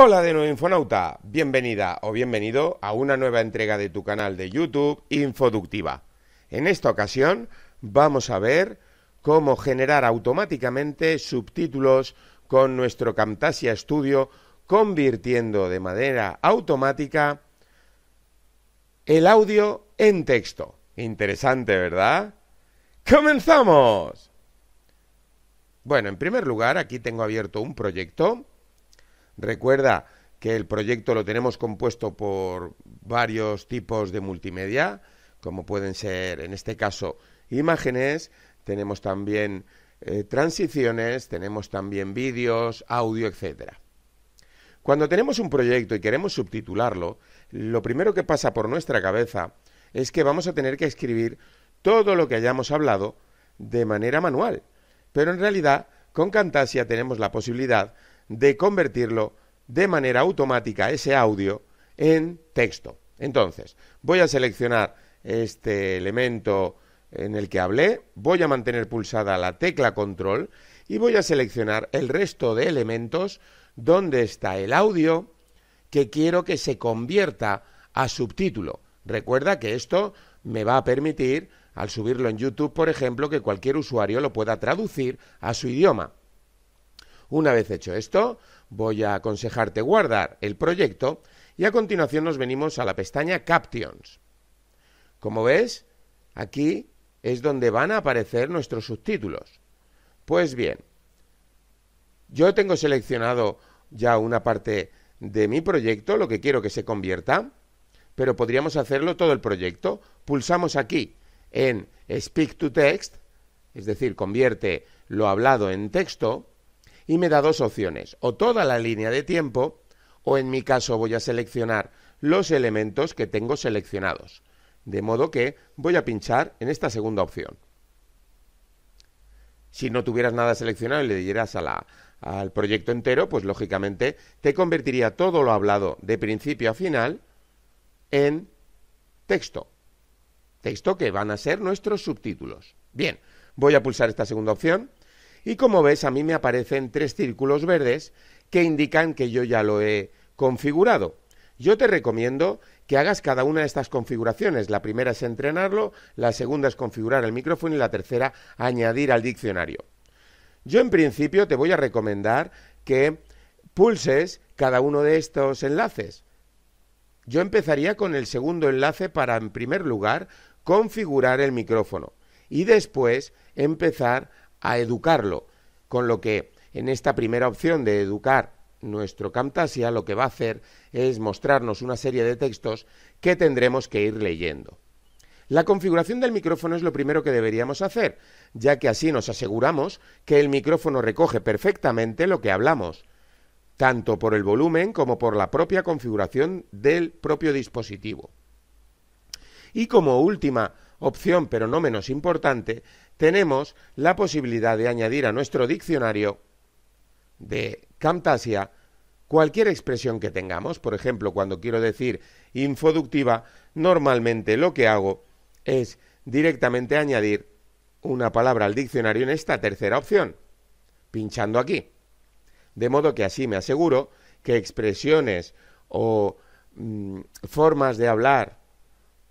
Hola de nuevo Infonauta, bienvenida o bienvenido a una nueva entrega de tu canal de YouTube Infoductiva. En esta ocasión vamos a ver cómo generar automáticamente subtítulos con nuestro Camtasia Studio convirtiendo de manera automática el audio en texto. Interesante, ¿verdad? ¡Comenzamos! Bueno, en primer lugar, aquí tengo abierto un proyecto Recuerda que el proyecto lo tenemos compuesto por varios tipos de multimedia, como pueden ser, en este caso, imágenes, tenemos también eh, transiciones, tenemos también vídeos, audio, etcétera. Cuando tenemos un proyecto y queremos subtitularlo, lo primero que pasa por nuestra cabeza es que vamos a tener que escribir todo lo que hayamos hablado de manera manual. Pero en realidad, con Camtasia tenemos la posibilidad de convertirlo de manera automática ese audio en texto. Entonces, voy a seleccionar este elemento en el que hablé, voy a mantener pulsada la tecla control y voy a seleccionar el resto de elementos donde está el audio que quiero que se convierta a subtítulo. Recuerda que esto me va a permitir, al subirlo en YouTube, por ejemplo, que cualquier usuario lo pueda traducir a su idioma. Una vez hecho esto, voy a aconsejarte guardar el proyecto y a continuación nos venimos a la pestaña Captions. Como ves, aquí es donde van a aparecer nuestros subtítulos. Pues bien, yo tengo seleccionado ya una parte de mi proyecto, lo que quiero que se convierta, pero podríamos hacerlo todo el proyecto. Pulsamos aquí en Speak to Text, es decir, convierte lo hablado en texto, y me da dos opciones, o toda la línea de tiempo, o en mi caso voy a seleccionar los elementos que tengo seleccionados. De modo que voy a pinchar en esta segunda opción. Si no tuvieras nada seleccionado y le dieras al proyecto entero, pues lógicamente te convertiría todo lo hablado de principio a final en texto. Texto que van a ser nuestros subtítulos. Bien, voy a pulsar esta segunda opción y como ves, a mí me aparecen tres círculos verdes que indican que yo ya lo he configurado. Yo te recomiendo que hagas cada una de estas configuraciones. La primera es entrenarlo, la segunda es configurar el micrófono y la tercera añadir al diccionario. Yo en principio te voy a recomendar que pulses cada uno de estos enlaces. Yo empezaría con el segundo enlace para, en primer lugar, configurar el micrófono y después empezar a educarlo, con lo que en esta primera opción de educar nuestro Camtasia lo que va a hacer es mostrarnos una serie de textos que tendremos que ir leyendo. La configuración del micrófono es lo primero que deberíamos hacer, ya que así nos aseguramos que el micrófono recoge perfectamente lo que hablamos, tanto por el volumen como por la propia configuración del propio dispositivo. Y como última opción, pero no menos importante, tenemos la posibilidad de añadir a nuestro diccionario de Camtasia cualquier expresión que tengamos. Por ejemplo, cuando quiero decir infoductiva, normalmente lo que hago es directamente añadir una palabra al diccionario en esta tercera opción, pinchando aquí. De modo que así me aseguro que expresiones o mm, formas de hablar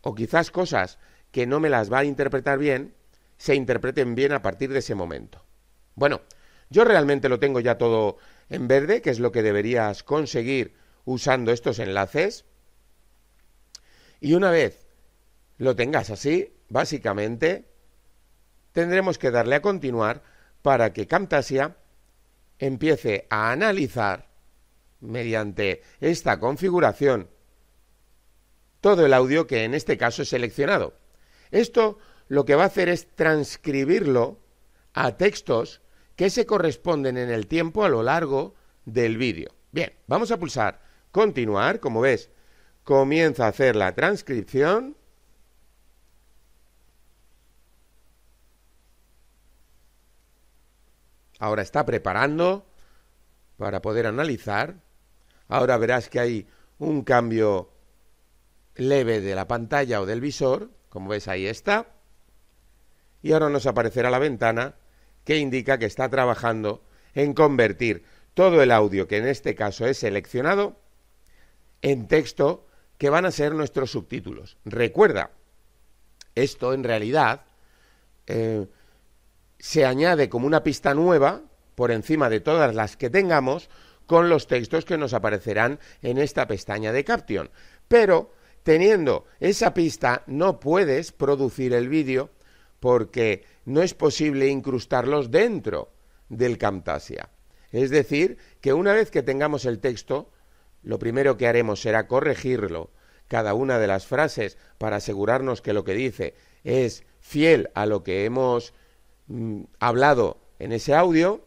o quizás cosas que no me las va a interpretar bien, se interpreten bien a partir de ese momento. Bueno, yo realmente lo tengo ya todo en verde, que es lo que deberías conseguir usando estos enlaces. Y una vez lo tengas así, básicamente, tendremos que darle a continuar para que Camtasia empiece a analizar mediante esta configuración todo el audio que en este caso he seleccionado. Esto lo que va a hacer es transcribirlo a textos que se corresponden en el tiempo a lo largo del vídeo. Bien, vamos a pulsar continuar, como ves, comienza a hacer la transcripción. Ahora está preparando para poder analizar. Ahora verás que hay un cambio leve de la pantalla o del visor, como ves ahí está y ahora nos aparecerá la ventana que indica que está trabajando en convertir todo el audio que en este caso es seleccionado en texto que van a ser nuestros subtítulos. Recuerda, esto en realidad eh, se añade como una pista nueva por encima de todas las que tengamos con los textos que nos aparecerán en esta pestaña de Caption. Pero teniendo esa pista no puedes producir el vídeo porque no es posible incrustarlos dentro del Camtasia. Es decir, que una vez que tengamos el texto, lo primero que haremos será corregirlo, cada una de las frases, para asegurarnos que lo que dice es fiel a lo que hemos mm, hablado en ese audio.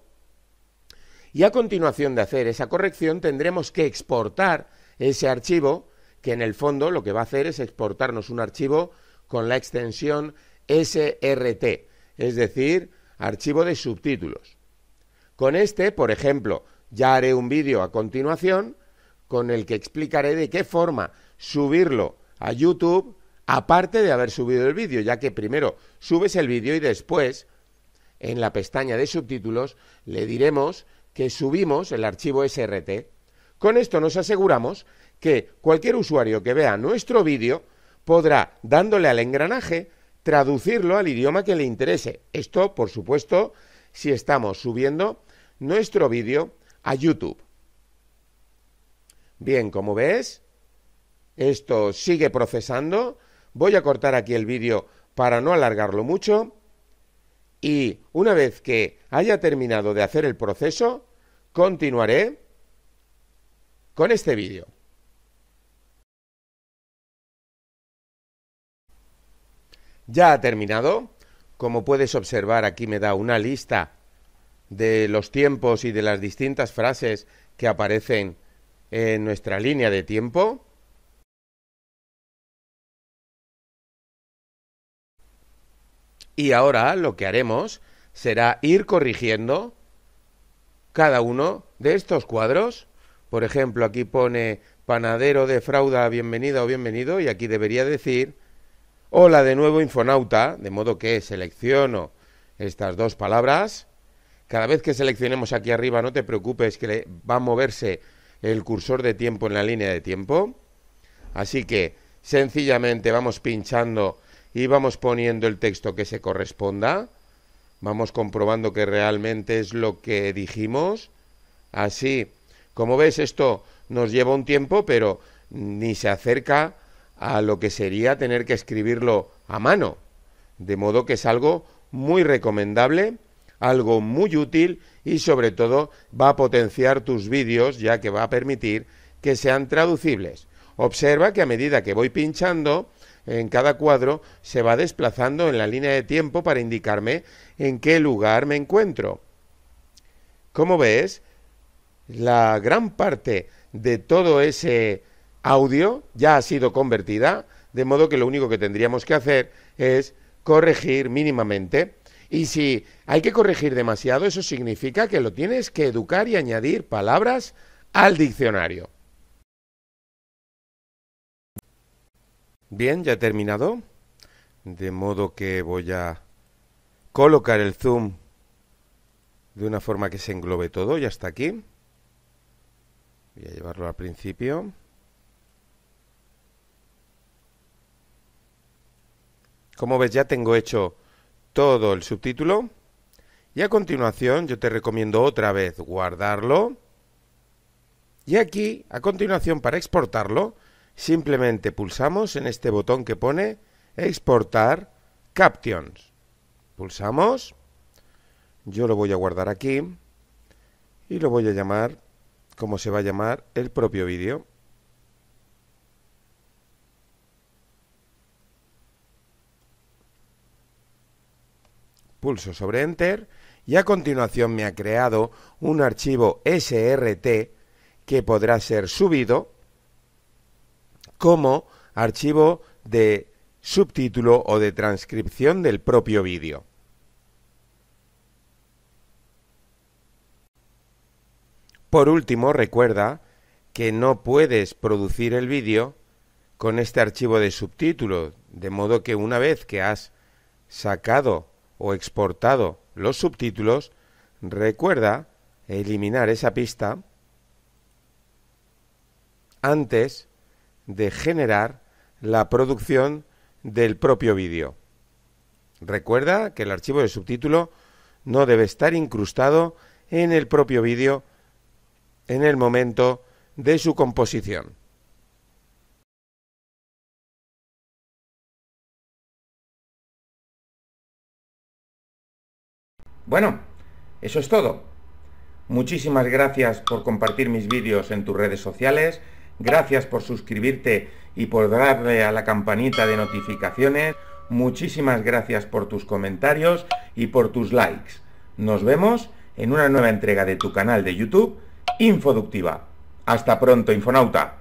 Y a continuación de hacer esa corrección tendremos que exportar ese archivo, que en el fondo lo que va a hacer es exportarnos un archivo con la extensión SRT, es decir, archivo de subtítulos. Con este, por ejemplo, ya haré un vídeo a continuación con el que explicaré de qué forma subirlo a YouTube aparte de haber subido el vídeo, ya que primero subes el vídeo y después en la pestaña de subtítulos le diremos que subimos el archivo SRT. Con esto nos aseguramos que cualquier usuario que vea nuestro vídeo podrá, dándole al engranaje, traducirlo al idioma que le interese. Esto, por supuesto, si estamos subiendo nuestro vídeo a YouTube. Bien, como ves, esto sigue procesando. Voy a cortar aquí el vídeo para no alargarlo mucho. Y una vez que haya terminado de hacer el proceso, continuaré con este vídeo. Ya ha terminado. Como puedes observar, aquí me da una lista de los tiempos y de las distintas frases que aparecen en nuestra línea de tiempo. Y ahora lo que haremos será ir corrigiendo cada uno de estos cuadros. Por ejemplo, aquí pone panadero de frauda, bienvenida o bienvenido, y aquí debería decir hola de nuevo infonauta, de modo que selecciono estas dos palabras. Cada vez que seleccionemos aquí arriba, no te preocupes que va a moverse el cursor de tiempo en la línea de tiempo. Así que sencillamente vamos pinchando y vamos poniendo el texto que se corresponda. Vamos comprobando que realmente es lo que dijimos. Así, como ves, esto nos lleva un tiempo, pero ni se acerca a lo que sería tener que escribirlo a mano. De modo que es algo muy recomendable, algo muy útil y sobre todo va a potenciar tus vídeos ya que va a permitir que sean traducibles. Observa que a medida que voy pinchando en cada cuadro se va desplazando en la línea de tiempo para indicarme en qué lugar me encuentro. Como ves, la gran parte de todo ese audio ya ha sido convertida, de modo que lo único que tendríamos que hacer es corregir mínimamente y si hay que corregir demasiado, eso significa que lo tienes que educar y añadir palabras al diccionario. Bien, ya he terminado. De modo que voy a colocar el zoom de una forma que se englobe todo. Ya está aquí. Voy a llevarlo al principio. Como ves, ya tengo hecho todo el subtítulo. Y a continuación yo te recomiendo otra vez guardarlo. Y aquí a continuación para exportarlo simplemente pulsamos en este botón que pone exportar captions. Pulsamos. Yo lo voy a guardar aquí. Y lo voy a llamar como se va a llamar el propio vídeo Pulso sobre Enter y a continuación me ha creado un archivo SRT que podrá ser subido como archivo de subtítulo o de transcripción del propio vídeo. Por último, recuerda que no puedes producir el vídeo con este archivo de subtítulo, de modo que una vez que has sacado o exportado los subtítulos, recuerda eliminar esa pista antes de generar la producción del propio vídeo. Recuerda que el archivo de subtítulo no debe estar incrustado en el propio vídeo en el momento de su composición. Bueno, eso es todo. Muchísimas gracias por compartir mis vídeos en tus redes sociales. Gracias por suscribirte y por darle a la campanita de notificaciones. Muchísimas gracias por tus comentarios y por tus likes. Nos vemos en una nueva entrega de tu canal de YouTube, Infoductiva. Hasta pronto, Infonauta.